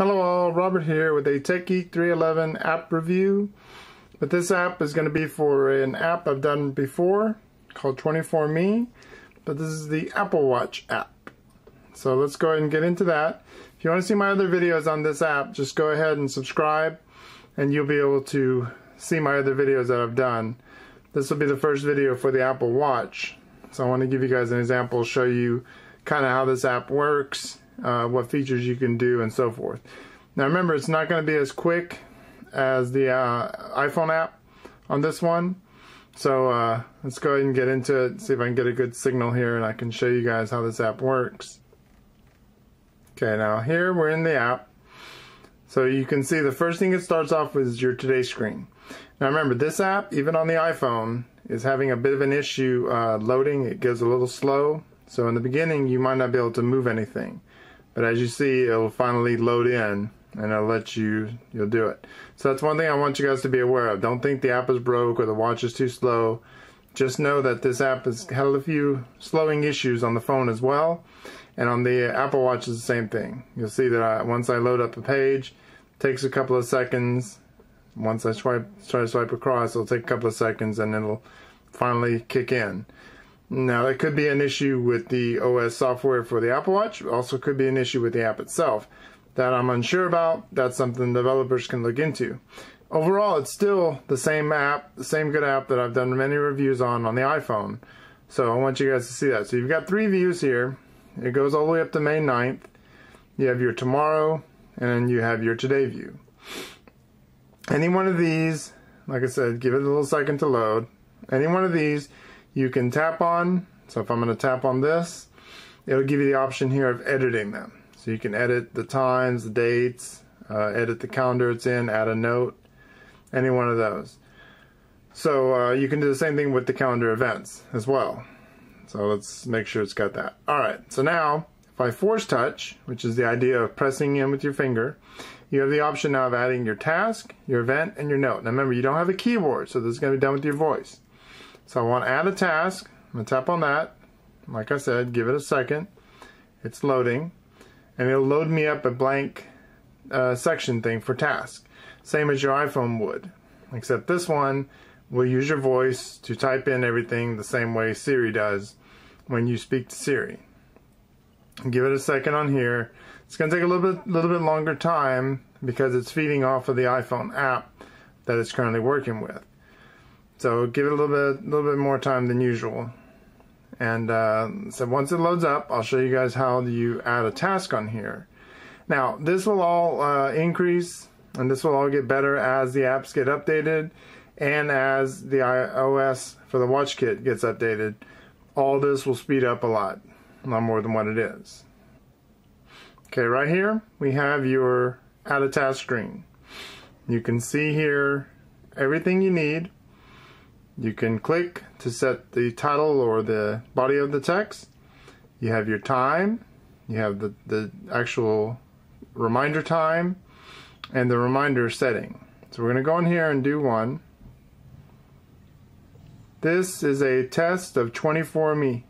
Hello all, Robert here with a TechGeek 311 app review. But this app is going to be for an app I've done before called 24Me, but this is the Apple Watch app. So let's go ahead and get into that. If you want to see my other videos on this app, just go ahead and subscribe and you'll be able to see my other videos that I've done. This will be the first video for the Apple Watch. So I want to give you guys an example, show you kind of how this app works, uh, what features you can do, and so forth. Now remember, it's not going to be as quick as the uh, iPhone app on this one. So uh, let's go ahead and get into it, see if I can get a good signal here and I can show you guys how this app works. Okay, now here we're in the app. So you can see the first thing it starts off with is your today screen. Now remember, this app, even on the iPhone, is having a bit of an issue uh, loading. It goes a little slow. So in the beginning, you might not be able to move anything. But as you see, it'll finally load in and it'll let you, you'll do it. So that's one thing I want you guys to be aware of. Don't think the app is broke or the watch is too slow. Just know that this app has had a few slowing issues on the phone as well. And on the Apple Watch is the same thing. You'll see that I, once I load up a page, takes a couple of seconds. Once I swipe, try to swipe across, it'll take a couple of seconds and it'll finally kick in. Now, that could be an issue with the OS software for the Apple Watch. Also, could be an issue with the app itself that I'm unsure about. That's something developers can look into. Overall, it's still the same app, the same good app that I've done many reviews on on the iPhone. So I want you guys to see that. So you've got three views here. It goes all the way up to May 9th. You have your tomorrow, and you have your today view. Any one of these, like I said, give it a little second to load. Any one of these, you can tap on. So if I'm going to tap on this, it'll give you the option here of editing them. So you can edit the times, the dates, uh, edit the calendar it's in, add a note, any one of those. So uh, you can do the same thing with the calendar events as well. So let's make sure it's got that. Alright, so now if I force touch, which is the idea of pressing in with your finger, you have the option now of adding your task, your event, and your note. Now remember, you don't have a keyboard, so this is going to be done with your voice. So I want to add a task. I'm going to tap on that. Like I said, give it a second. It's loading. And it'll load me up a blank uh, section thing for task. Same as your iPhone would. Except this one will use your voice to type in everything the same way Siri does when you speak to Siri. Give it a second on here. It's going to take a little bit, little bit longer time because it's feeding off of the iPhone app that it's currently working with. So give it a little bit, a little bit more time than usual. And uh, so once it loads up, I'll show you guys how you add a task on here. Now, this will all uh, increase and this will all get better as the apps get updated and as the iOS for the WatchKit gets updated. All this will speed up a lot, a lot more than what it is. Okay, right here we have your add a task screen. You can see here everything you need you can click to set the title or the body of the text. You have your time, you have the, the actual reminder time, and the reminder setting. So we're going to go in here and do one. This is a test of 24Me.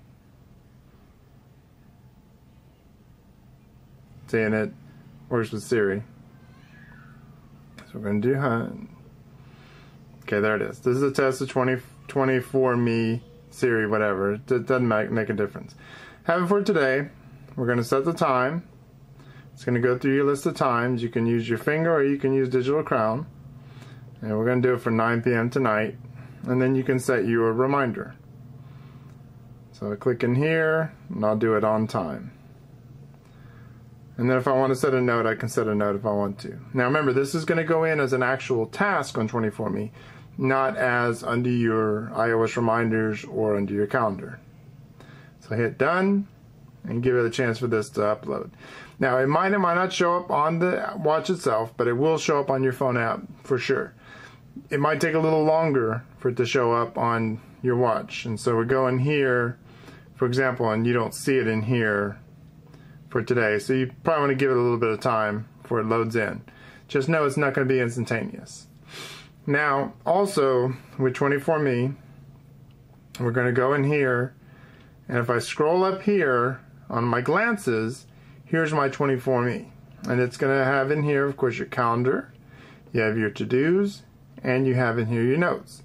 Saying it works with Siri. So we're going to do Okay, there it is. This is a test of 20, 24me Siri, whatever. It doesn't make, make a difference. Have it for today. We're going to set the time. It's going to go through your list of times. You can use your finger or you can use Digital Crown. And we're going to do it for 9 p.m. tonight. And then you can set your reminder. So I click in here and I'll do it on time. And then if I want to set a note, I can set a note if I want to. Now remember, this is going to go in as an actual task on 24me not as under your iOS reminders or under your calendar. So hit done and give it a chance for this to upload. Now it might or might not show up on the watch itself, but it will show up on your phone app for sure. It might take a little longer for it to show up on your watch. And so we go in here, for example, and you don't see it in here for today. So you probably want to give it a little bit of time before it loads in. Just know it's not going to be instantaneous. Now, also with 24me, we're going to go in here, and if I scroll up here on my glances, here's my 24me. And it's going to have in here, of course, your calendar. You have your to-dos, and you have in here your notes.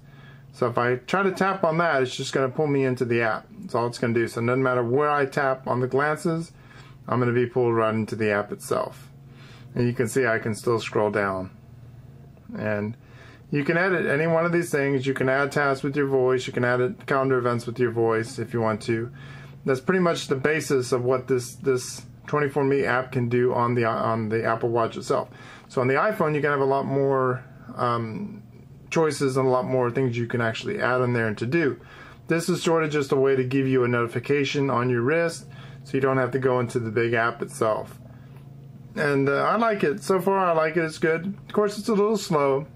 So if I try to tap on that, it's just going to pull me into the app. That's all it's going to do. So it doesn't matter where I tap on the glances, I'm going to be pulled right into the app itself. And you can see I can still scroll down. And you can edit any one of these things. You can add tasks with your voice. You can add calendar events with your voice if you want to. That's pretty much the basis of what this this 24Me app can do on the on the Apple Watch itself. So on the iPhone, you can have a lot more um, choices and a lot more things you can actually add in there and to do. This is sort of just a way to give you a notification on your wrist, so you don't have to go into the big app itself. And uh, I like it. So far, I like it. It's good. Of course, it's a little slow.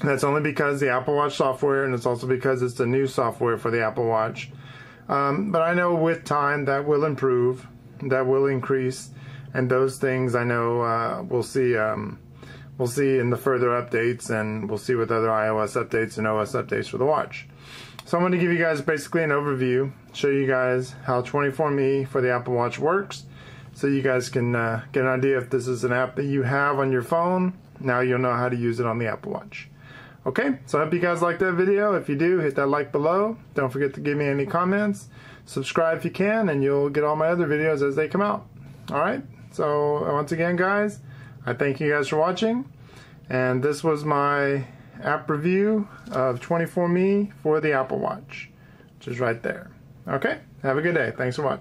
That's only because the Apple Watch software, and it's also because it's the new software for the Apple Watch. Um, but I know with time that will improve, that will increase, and those things I know uh, we'll see. Um, we'll see in the further updates, and we'll see with other iOS updates and OS updates for the watch. So I'm going to give you guys basically an overview, show you guys how 24Me for the Apple Watch works, so you guys can uh, get an idea if this is an app that you have on your phone. Now you'll know how to use it on the Apple Watch. Okay, so I hope you guys liked that video. If you do, hit that like below. Don't forget to give me any comments. Subscribe if you can, and you'll get all my other videos as they come out. Alright, so uh, once again, guys, I thank you guys for watching. And this was my app review of 24Me for the Apple Watch, which is right there. Okay, have a good day. Thanks for watching.